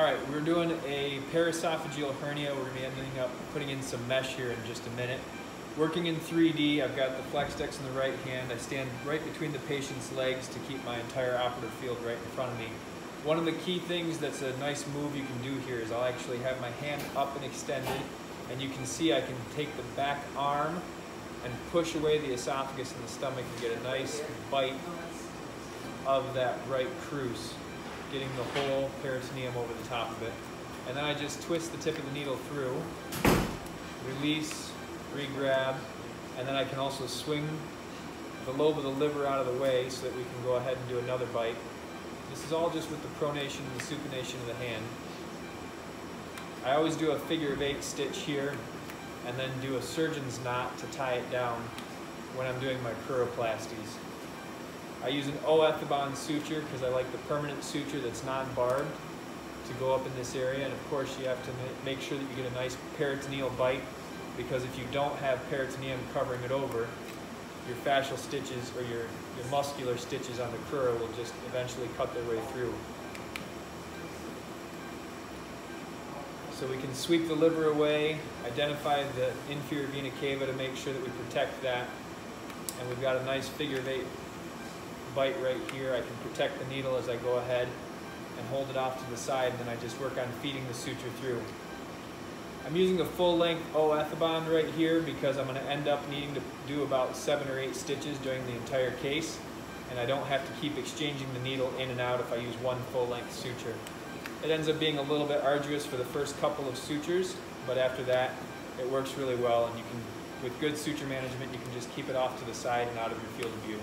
All right, we're doing a paraesophageal hernia. We're gonna be ending up putting in some mesh here in just a minute. Working in 3D, I've got the flex FlexDex in the right hand. I stand right between the patient's legs to keep my entire operative field right in front of me. One of the key things that's a nice move you can do here is I'll actually have my hand up and extended, and you can see I can take the back arm and push away the esophagus and the stomach and get a nice bite of that right crus getting the whole peritoneum over the top of it. And then I just twist the tip of the needle through, release, re-grab, and then I can also swing the lobe of the liver out of the way so that we can go ahead and do another bite. This is all just with the pronation and the supination of the hand. I always do a figure of eight stitch here and then do a surgeon's knot to tie it down when I'm doing my cruroplasties. I use an O-Ethibond suture because I like the permanent suture that's non-barbed to go up in this area. And of course you have to make sure that you get a nice peritoneal bite because if you don't have peritoneum covering it over, your fascial stitches or your, your muscular stitches on the crura will just eventually cut their way through. So we can sweep the liver away, identify the inferior vena cava to make sure that we protect that. And we've got a nice figure of eight bite right here. I can protect the needle as I go ahead and hold it off to the side, and then I just work on feeding the suture through. I'm using a full length O-Ethibond right here because I'm gonna end up needing to do about seven or eight stitches during the entire case, and I don't have to keep exchanging the needle in and out if I use one full length suture. It ends up being a little bit arduous for the first couple of sutures, but after that, it works really well, and you can, with good suture management, you can just keep it off to the side and out of your field of view.